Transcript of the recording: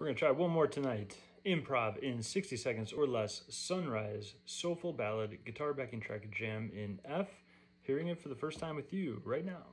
We're going to try one more tonight. Improv in 60 seconds or less. Sunrise, soulful ballad, guitar backing track jam in F. Hearing it for the first time with you right now.